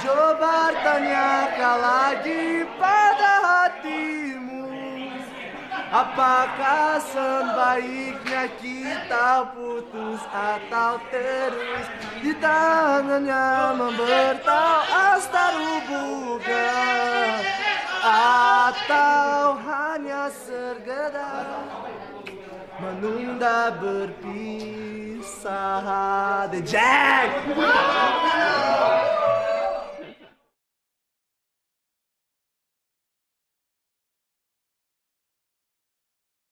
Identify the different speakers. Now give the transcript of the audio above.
Speaker 1: Coba tanyakan lagi pada hatimu. Apakah sebaiknya kita putus atau terus Di tangannya membertau astar Atau hanya sergedar menunda berpisah? The Jack!